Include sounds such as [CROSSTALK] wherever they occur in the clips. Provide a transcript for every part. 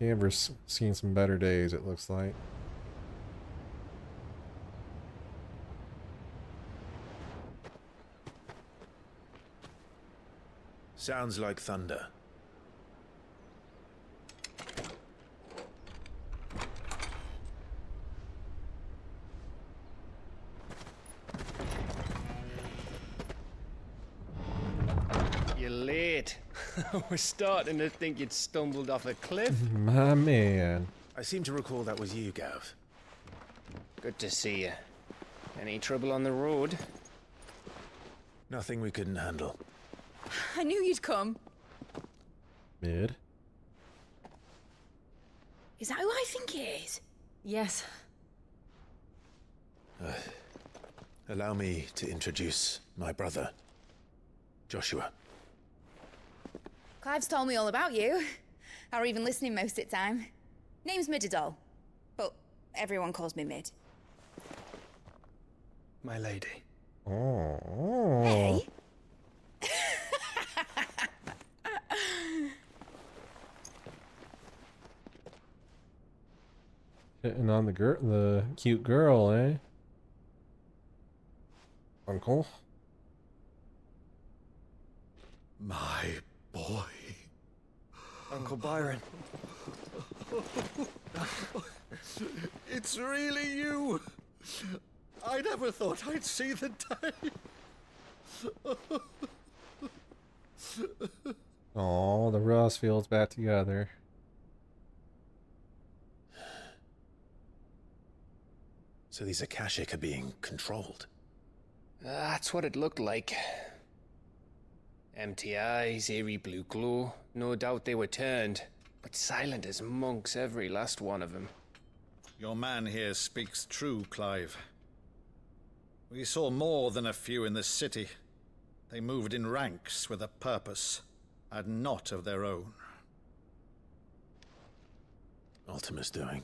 Kanver's seen some better days, it looks like. Sounds like thunder. You're late. [LAUGHS] We're starting to think you'd stumbled off a cliff. My man. I seem to recall that was you, Gav. Good to see you. Any trouble on the road? Nothing we couldn't handle. [SIGHS] I knew you'd come. Mid. Is that who I think it is? Yes. Uh, allow me to introduce my brother, Joshua. Clive's told me all about you. [LAUGHS] Or even listening most of the time. Name's Midadol. But everyone calls me Mid. My lady. Oh. Hey? [LAUGHS] Hitting on the girl, the cute girl, eh? Uncle. My boy. Uncle Byron. It's really you. I never thought I'd see the day. Oh, the Rossfields back together. So these Akashic are being controlled. That's what it looked like. Empty eyes, eerie blue glow. No doubt they were turned, but silent as monks, every last one of them. Your man here speaks true, Clive. We saw more than a few in the city. They moved in ranks with a purpose, and not of their own. Ultima's doing.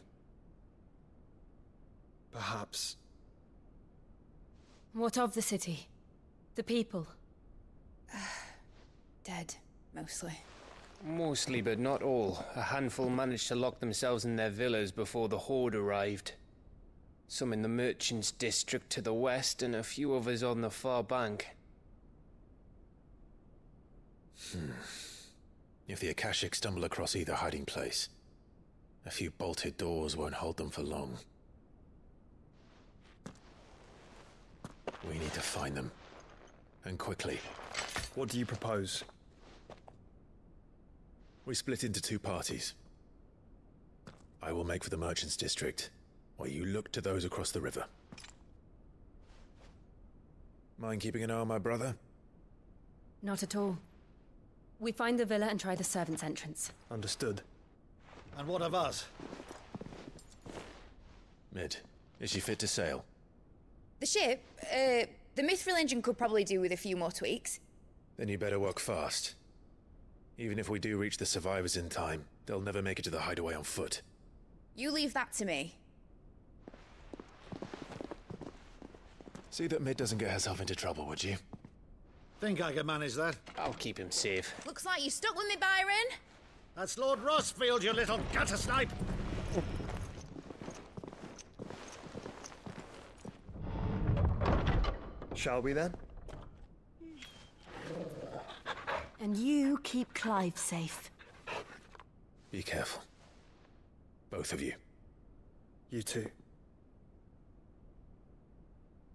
Perhaps. What of the city? The people? [SIGHS] Dead, mostly. Mostly, but not all. A handful managed to lock themselves in their villas before the Horde arrived. Some in the merchants' district to the west, and a few others on the far bank. Hmm. If the Akashic stumble across either hiding place, a few bolted doors won't hold them for long. We need to find them. And quickly. What do you propose? We split into two parties. I will make for the Merchants District, while you look to those across the river. Mind keeping an eye on my brother? Not at all. We find the villa and try the servants' entrance. Understood. And what of us? Mid, is she fit to sail? The ship, uh, the Mithril engine could probably do with a few more tweaks. Then you better work fast. Even if we do reach the survivors in time, they'll never make it to the hideaway on foot. You leave that to me. See that Mid doesn't get herself into trouble, would you? Think I can manage that? I'll keep him safe. Looks like you stuck with me, Byron. That's Lord Rossfield, you little gutter snipe! Shall we then? And you keep Clive safe. Be careful. Both of you. You too.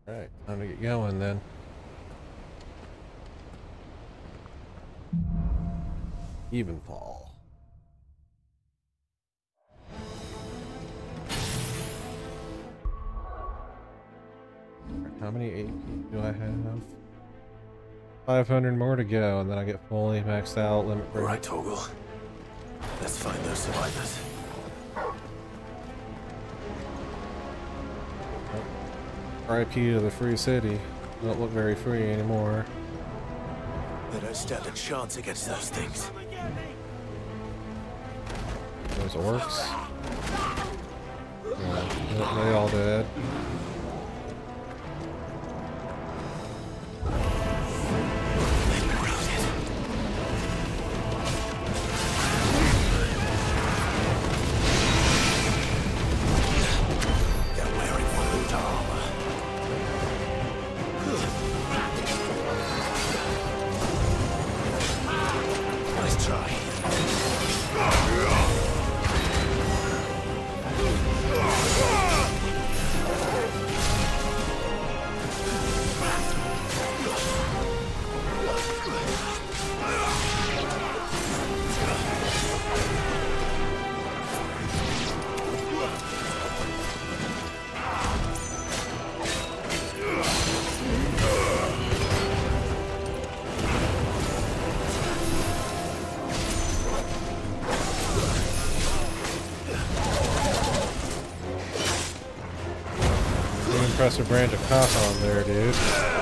Alright, time to get going then. Evenfall. Alright, How many AP do I have? 500 more to go, and then I get fully maxed out limit break. Right, Torgal. Let's find those survivors. Oh. RIP to the free city. Don't look very free anymore. They don't stand a chance against those things. Those orcs. Yeah, they all dead. Impressive brand of cock on there, dude.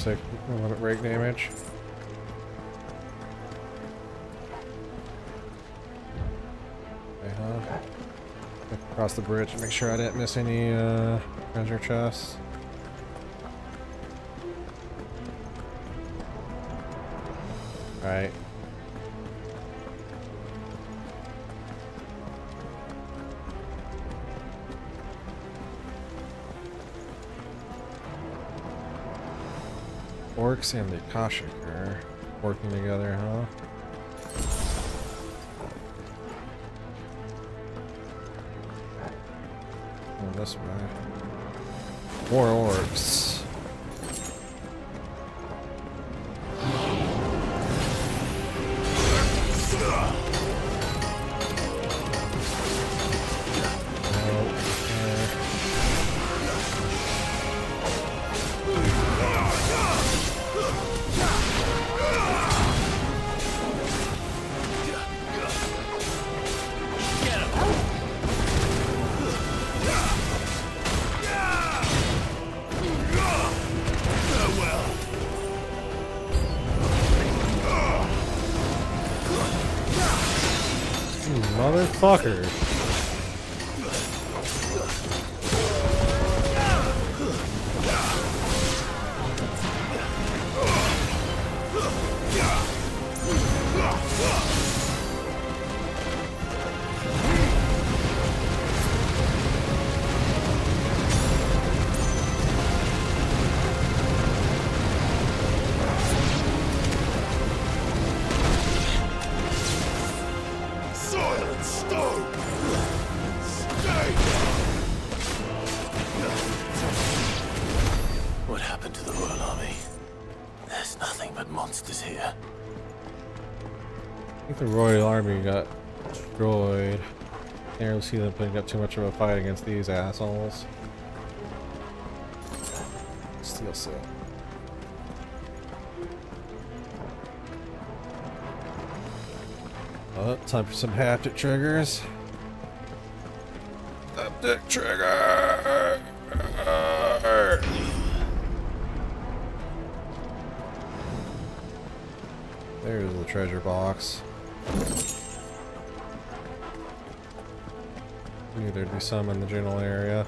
Sick limit break damage. Okay, huh? Across the bridge make sure I didn't miss any uh, treasure chests. Alright. Orcs and the Akashic are working together, huh? Oh, this way. More orcs. You the Royal Army got destroyed. Can't see them putting up too much of a fight against these assholes. Steel set. Oh, time for some haptic triggers. Haptic trigger! There's the treasure box. Knew there'd be some in the general area.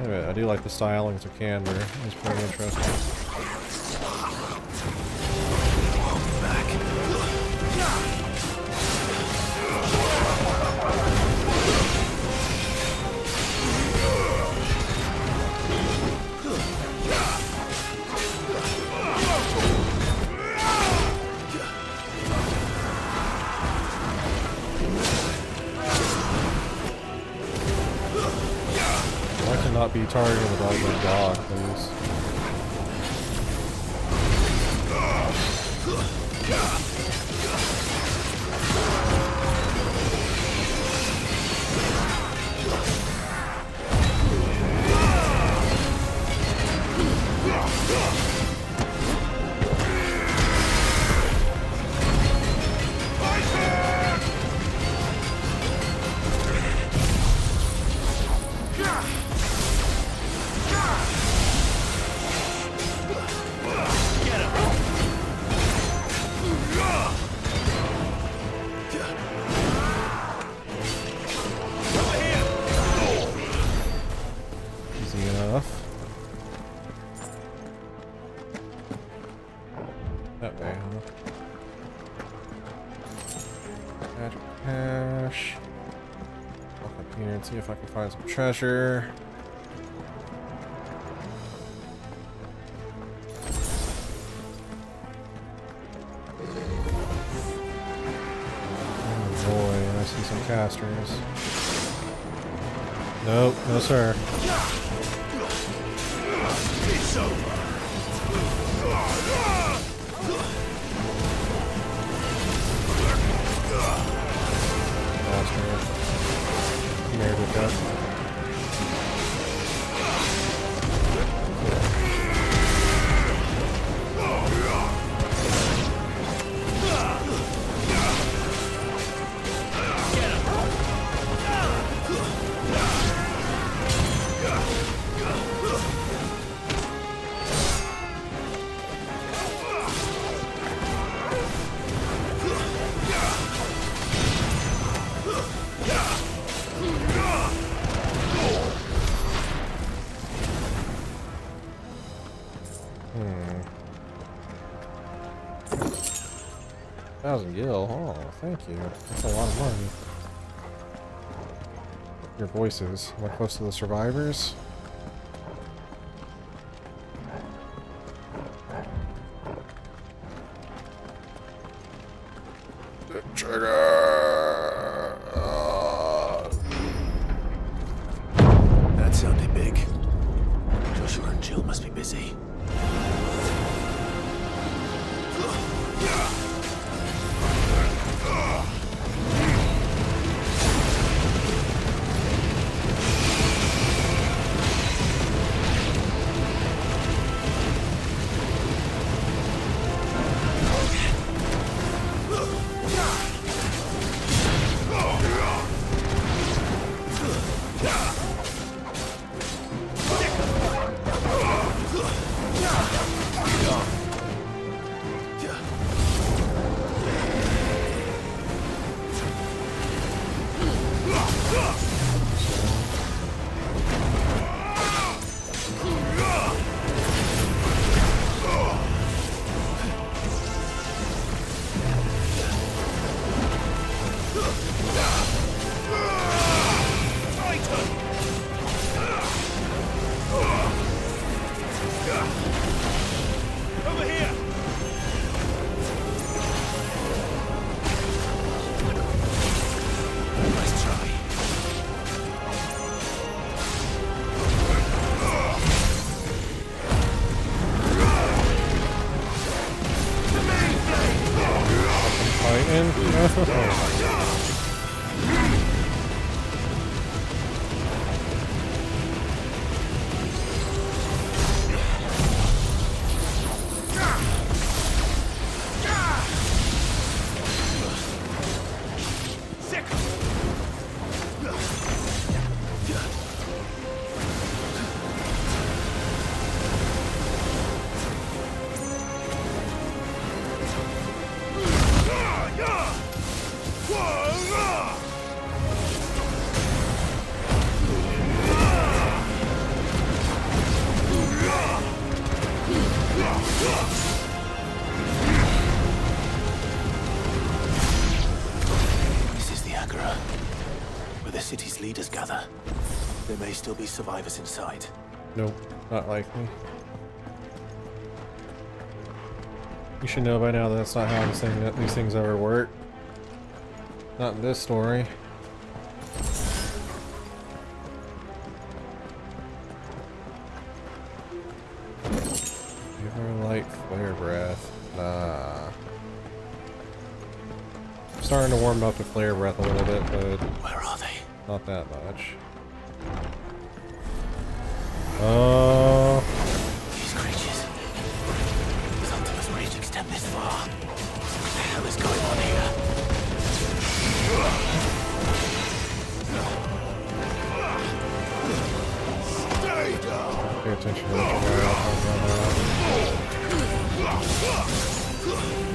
Anyway, I do like the stylings of Kanver. It's pretty interesting. Cannot be targeted without the dog, please? if I find some treasure. Oh boy, I see some casters. Nope, no sir. Caster. Married with that. Thousand gil. Oh, thank you. That's a lot of money. Your voices. Am I close to the survivors? Trigger! Uh, That sounded big. Joshua and Jill must be busy. Nice city's leaders gather. There may still be survivors inside. Nope, not likely. You should know by now that that's not how this thing, that these things ever work. Not in this story. Give her light flare breath. Nah. I'm starting to warm up to flare breath a little bit, but Where are they? Not that much. Oh. These creatures. Extend this far. What the hell is going on here? Pay attention to what you're